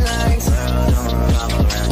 nights.